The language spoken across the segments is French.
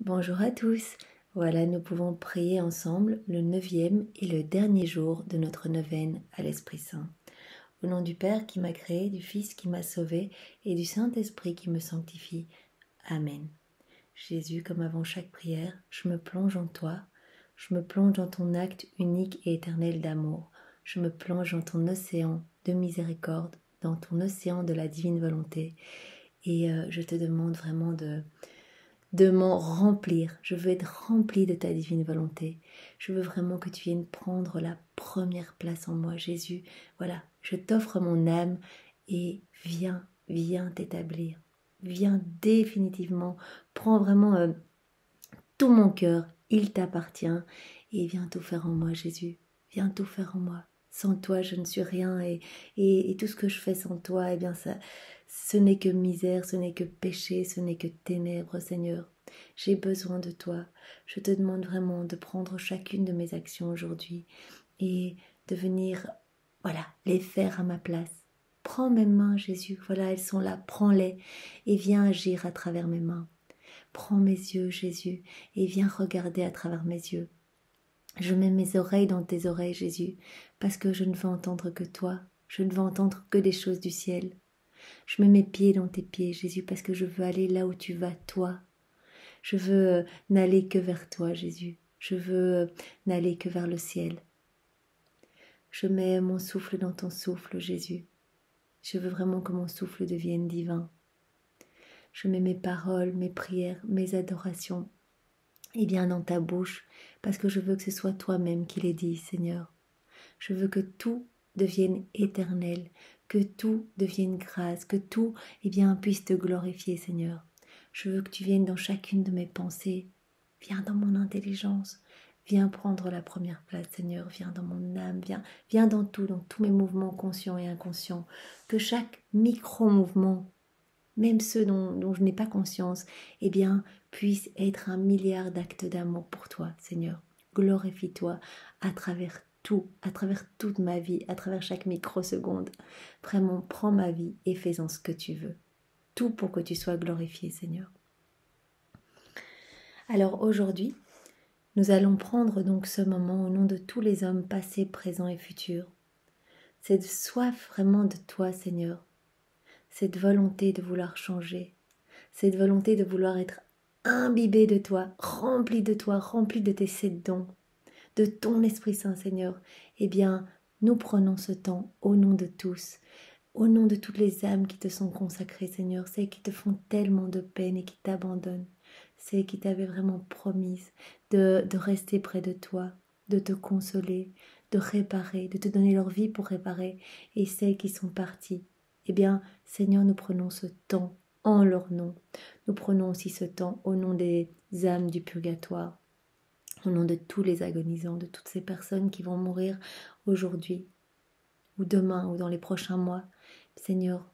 Bonjour à tous. Voilà, nous pouvons prier ensemble le neuvième et le dernier jour de notre neuvaine à l'Esprit Saint. Au nom du Père qui m'a créé, du Fils qui m'a sauvé et du Saint-Esprit qui me sanctifie. Amen. Jésus, comme avant chaque prière, je me plonge en toi, je me plonge dans ton acte unique et éternel d'amour, je me plonge dans ton océan de miséricorde, dans ton océan de la divine volonté, et euh, je te demande vraiment de de m'en remplir. Je veux être rempli de ta divine volonté. Je veux vraiment que tu viennes prendre la première place en moi, Jésus. Voilà, je t'offre mon âme et viens, viens t'établir. Viens définitivement, prends vraiment euh, tout mon cœur, il t'appartient et viens tout faire en moi, Jésus. Viens tout faire en moi. Sans toi, je ne suis rien et, et, et tout ce que je fais sans toi, eh bien, ça, ce n'est que misère, ce n'est que péché, ce n'est que ténèbres, Seigneur. J'ai besoin de toi. Je te demande vraiment de prendre chacune de mes actions aujourd'hui et de venir, voilà, les faire à ma place. Prends mes mains, Jésus, voilà, elles sont là, prends-les et viens agir à travers mes mains. Prends mes yeux, Jésus, et viens regarder à travers mes yeux. Je mets mes oreilles dans tes oreilles, Jésus, parce que je ne veux entendre que toi, je ne veux entendre que des choses du ciel. Je mets mes pieds dans tes pieds, Jésus, parce que je veux aller là où tu vas, toi. Je veux euh, n'aller que vers toi, Jésus. Je veux euh, n'aller que vers le ciel. Je mets mon souffle dans ton souffle, Jésus. Je veux vraiment que mon souffle devienne divin. Je mets mes paroles, mes prières, mes adorations, et eh bien dans ta bouche, parce que je veux que ce soit toi-même qui les dit, Seigneur. Je veux que tout devienne éternel, que tout devienne grâce, que tout eh bien, puisse te glorifier, Seigneur. Je veux que tu viennes dans chacune de mes pensées. Viens dans mon intelligence. Viens prendre la première place, Seigneur. Viens dans mon âme. Viens, viens dans tout, dans tous mes mouvements conscients et inconscients. Que chaque micro-mouvement, même ceux dont, je n'ai pas conscience, eh bien, puisse être un milliard d'actes d'amour pour toi, Seigneur. Glorifie-toi à travers tout, à travers toute ma vie, à travers chaque microseconde. Vraiment, prends ma vie et fais-en ce que tu veux. Tout pour que tu sois glorifié, Seigneur. Alors aujourd'hui, nous allons prendre donc ce moment au nom de tous les hommes passés, présents et futurs. Cette soif vraiment de toi, Seigneur. Cette volonté de vouloir changer. Cette volonté de vouloir être imbibé de toi, rempli de toi, rempli de tes sept dons de ton Esprit Saint Seigneur, eh bien, nous prenons ce temps au nom de tous, au nom de toutes les âmes qui te sont consacrées, Seigneur, celles qui te font tellement de peine et qui t'abandonnent, celles qui t'avaient vraiment promise de, de rester près de toi, de te consoler, de réparer, de te donner leur vie pour réparer, et celles qui sont parties. Eh bien, Seigneur, nous prenons ce temps en leur nom. Nous prenons aussi ce temps au nom des âmes du purgatoire, au nom de tous les agonisants, de toutes ces personnes qui vont mourir aujourd'hui ou demain ou dans les prochains mois. Seigneur,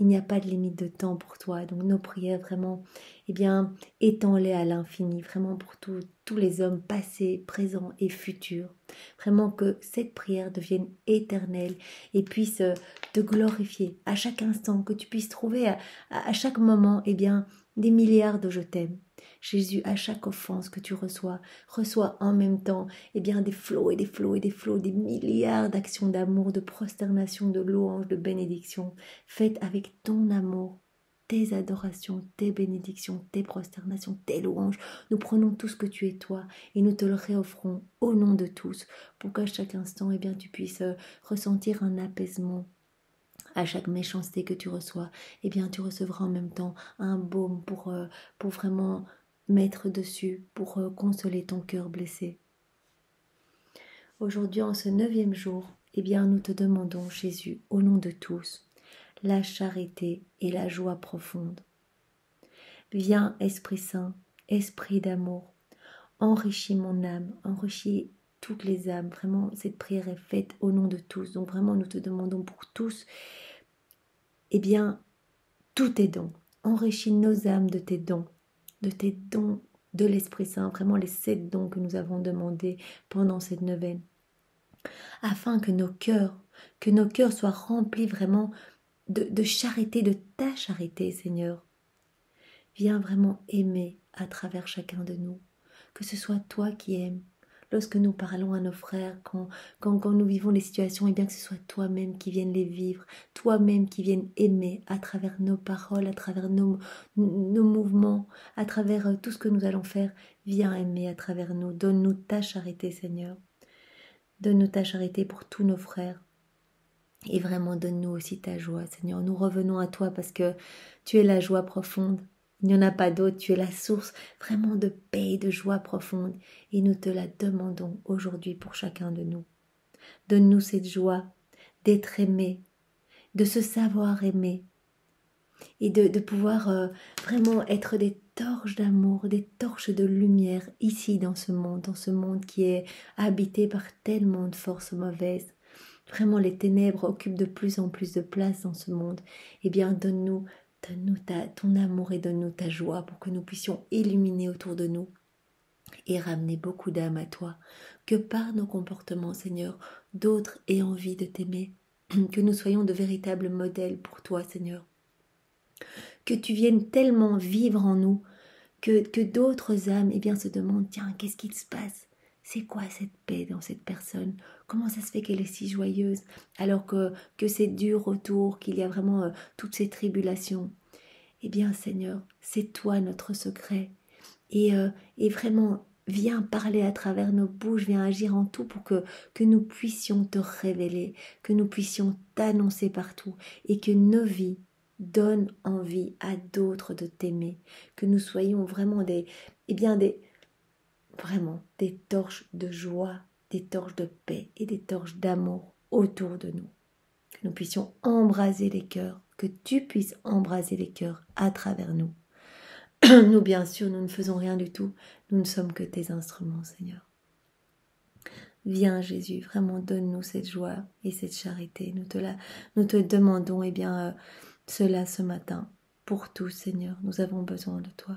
il n'y a pas de limite de temps pour toi. Donc nos prières, vraiment, eh bien, étends-les à l'infini, vraiment pour tous les hommes passés, présents et futurs. Vraiment que cette prière devienne éternelle et puisse euh, te glorifier à chaque instant, que tu puisses trouver à, à chaque moment, eh bien, des milliards de je t'aime. Jésus, à chaque offense que tu reçois, reçois en même temps eh bien, des flots et des flots et des flots, des milliards d'actions d'amour, de prosternation, de louange, de bénédiction, faites avec ton amour, tes adorations, tes bénédictions, tes prosternations, tes louanges. Nous prenons tout ce que tu es toi et nous te le réoffrons au nom de tous pour qu'à chaque instant eh bien, tu puisses euh, ressentir un apaisement, à chaque méchanceté que tu reçois, eh bien tu recevras en même temps un baume pour, euh, pour vraiment mettre dessus, pour euh, consoler ton cœur blessé. Aujourd'hui, en ce neuvième jour, eh bien nous te demandons, Jésus, au nom de tous, la charité et la joie profonde. Viens, Esprit Saint, Esprit d'amour, enrichis mon âme, enrichis toutes les âmes. Vraiment, cette prière est faite au nom de tous. Donc vraiment, nous te demandons pour tous eh bien, tous tes dons. Enrichis nos âmes de tes dons, de tes dons de l'Esprit Saint, vraiment les sept dons que nous avons demandés pendant cette neuvaine, afin que nos cœurs, que nos cœurs soient remplis vraiment de, de charité, de ta charité, Seigneur. viens vraiment aimer à travers chacun de nous. Que ce soit toi qui aimes, lorsque nous parlons à nos frères, quand, quand, nous vivons les situations, et eh bien que ce soit toi-même qui viennes les vivre, toi-même qui viennes aimer à travers nos paroles, à travers nos, nos mouvements, à travers euh, tout ce que nous allons faire. Viens aimer à travers nous. Donne-nous ta charité, Seigneur. Donne-nous ta charité pour tous nos frères. Et vraiment, donne-nous aussi ta joie, Seigneur. Nous revenons à toi parce que tu es la joie profonde. Il n'y en a pas d'autre, tu es la source vraiment de paix et de joie profonde, et nous te la demandons aujourd'hui pour chacun de nous. Donne-nous cette joie d'être aimé, de se savoir aimé, et de, pouvoir euh, vraiment être des torches d'amour, des torches de lumière ici dans ce monde, dans ce monde qui est habité par tellement de forces mauvaises. Vraiment, les ténèbres occupent de plus en plus de place dans ce monde. Eh bien, donne-nous Donne-nous ton amour et donne-nous ta joie pour que nous puissions illuminer autour de nous et ramener beaucoup d'âmes à toi. Que par nos comportements, Seigneur, d'autres aient envie de t'aimer. Que nous soyons de véritables modèles pour toi, Seigneur. Que tu viennes tellement vivre en nous que, d'autres âmes eh bien, se demandent Tiens, qu'est-ce qu'il se passe? C'est quoi cette paix dans cette personne? Comment ça se fait qu'elle est si joyeuse alors que, que c'est dur autour, qu'il y a vraiment euh, toutes ces tribulations? Eh bien Seigneur, c'est toi notre secret. Et, euh, et vraiment, viens parler à travers nos bouches, viens agir en tout pour que, que nous puissions te révéler, que nous puissions t'annoncer partout et que nos vies donnent envie à d'autres de t'aimer, que nous soyons vraiment des, eh bien des, vraiment des torches de joie, des torches de paix et des torches d'amour autour de nous. Que nous puissions embraser les cœurs, que tu puisses embraser les cœurs à travers nous. Nous, bien sûr, nous ne faisons rien du tout. Nous ne sommes que tes instruments, Seigneur. Viens, Jésus, vraiment donne-nous cette joie et cette charité. Nous te, la, nous te demandons eh bien, euh, cela ce matin. Pour tous, Seigneur, nous avons besoin de toi.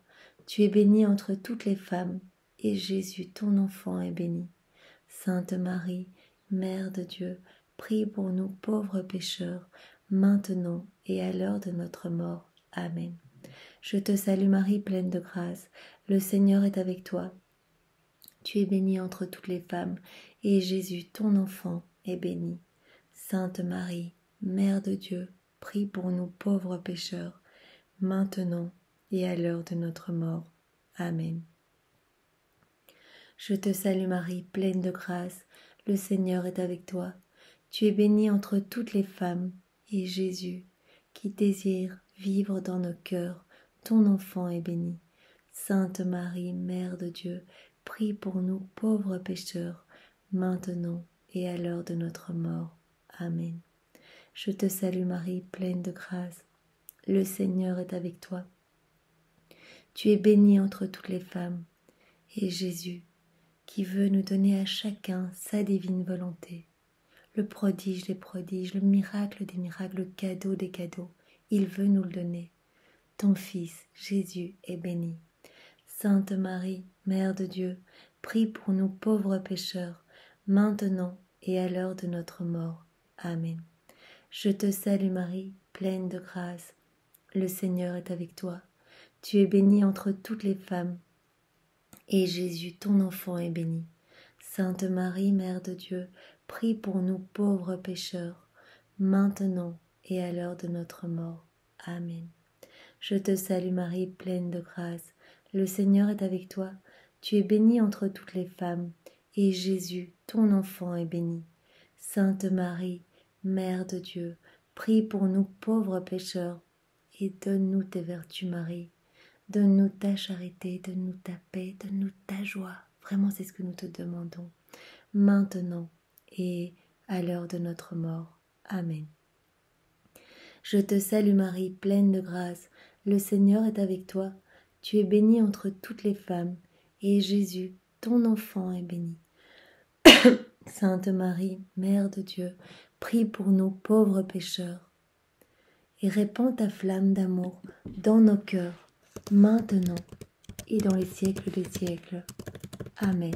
Tu es bénie entre toutes les femmes, et Jésus, ton enfant, est béni. Sainte Marie, Mère de Dieu, prie pour nous pauvres pécheurs, maintenant et à l'heure de notre mort. Amen. Je te salue Marie, pleine de grâce, le Seigneur est avec toi. Tu es bénie entre toutes les femmes, et Jésus, ton enfant, est béni. Sainte Marie, Mère de Dieu, prie pour nous pauvres pécheurs, maintenant et à l'heure de notre mort. Amen. Je te salue Marie, pleine de grâce, le Seigneur est avec toi. Tu es bénie entre toutes les femmes, et Jésus, qui désire vivre dans nos cœurs, ton enfant est béni. Sainte Marie, Mère de Dieu, prie pour nous pauvres pécheurs, maintenant et à l'heure de notre mort. Amen. Je te salue Marie, pleine de grâce. Le Seigneur est avec toi. Tu es bénie entre toutes les femmes, et Jésus, qui veut nous donner à chacun sa divine volonté, le prodige des prodiges, le miracle des miracles, le cadeau des cadeaux, il veut nous le donner. Ton Fils, Jésus, est béni. Sainte Marie, Mère de Dieu, prie pour nous pauvres pécheurs, maintenant et à l'heure de notre mort. Amen. Je te salue Marie, pleine de grâce. Le Seigneur est avec toi. Tu es bénie entre toutes les femmes, et Jésus, ton enfant, est béni. Sainte Marie, Mère de Dieu, prie pour nous pauvres pécheurs, maintenant et à l'heure de notre mort. Amen. Je te salue Marie, pleine de grâce, le Seigneur est avec toi, tu es bénie entre toutes les femmes, et Jésus, ton enfant, est béni. Sainte Marie, Mère de Dieu, prie pour nous pauvres pécheurs, et donne-nous tes vertus, Marie. Donne-nous ta charité, donne-nous ta paix, donne-nous ta joie. Vraiment, c'est ce que nous te demandons. Maintenant et à l'heure de notre mort. Amen. Je te salue Marie, pleine de grâce. le Seigneur est avec toi. Tu es bénie entre toutes les femmes, et Jésus, ton enfant, est béni. Sainte Marie, Mère de Dieu, prie pour nous pauvres pécheurs, et répands ta flamme d'amour dans nos cœurs, maintenant et dans les siècles des siècles. Amen.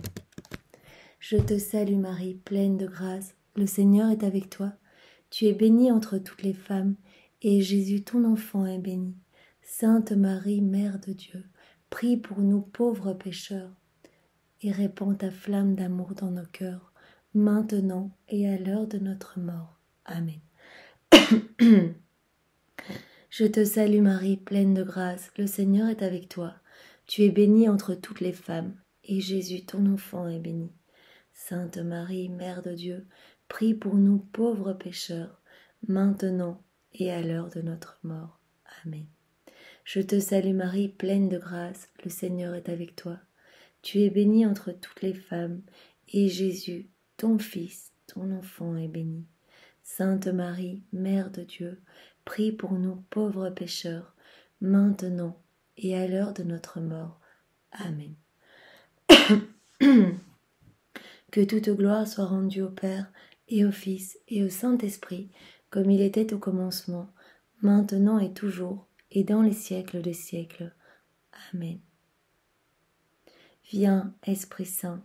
Je te salue Marie, pleine de grâce, le Seigneur est avec toi. Tu es bénie entre toutes les femmes, et Jésus ton enfant est béni. Sainte Marie, Mère de Dieu, prie pour nous pauvres pécheurs, et répands ta flamme d'amour dans nos cœurs, maintenant et à l'heure de notre mort. Amen. Je te salue Marie, pleine de grâce, le Seigneur est avec toi. Tu es bénie entre toutes les femmes, et Jésus ton enfant est béni. Sainte Marie, Mère de Dieu, prie pour nous pauvres pécheurs, maintenant et à l'heure de notre mort. Amen. Je te salue Marie, pleine de grâce, le Seigneur est avec toi. Tu es bénie entre toutes les femmes, et Jésus, ton Fils, ton enfant est béni. Sainte Marie, Mère de Dieu, prie pour nous pauvres pécheurs, maintenant et à l'heure de notre mort. Amen. que toute gloire soit rendue au Père et au Fils et au Saint-Esprit, comme il était au commencement, maintenant et toujours, et dans les siècles des siècles. Amen. Viens, Esprit Saint,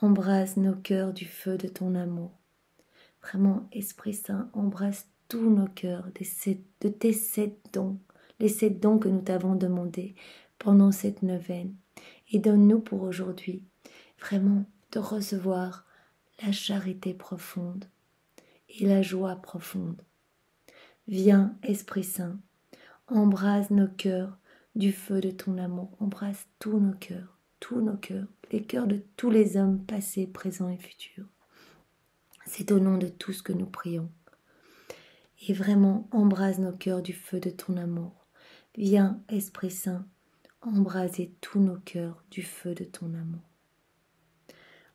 embrase nos cœurs du feu de ton amour. Vraiment, Esprit Saint, embrasse tous nos cœurs de, tes sept dons, les sept dons que nous t'avons demandés pendant cette neuvaine, et donne-nous pour aujourd'hui vraiment de recevoir la charité profonde et la joie profonde. Viens, Esprit Saint, embrase nos cœurs du feu de ton amour, embrase tous nos cœurs, tous nos cœurs, les cœurs de tous les hommes passés, présents et futurs. C'est au nom de tous que nous prions. Et vraiment, embrase nos cœurs du feu de ton amour. Viens, Esprit Saint, embraser tous nos cœurs du feu de ton amour.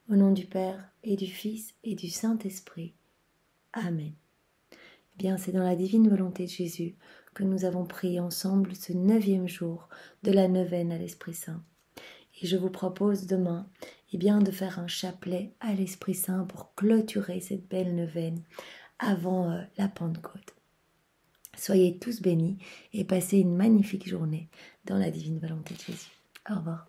Au nom du Père et du Fils et du Saint-Esprit. Amen. Eh bien, c'est dans la divine volonté de Jésus que nous avons prié ensemble ce neuvième jour de la neuvaine à l'Esprit Saint. Et je vous propose demain eh bien, de faire un chapelet à l'Esprit Saint pour clôturer cette belle neuvaine avant euh, la Pentecôte. Soyez tous bénis et passez une magnifique journée dans la divine volonté de Jésus. Au revoir.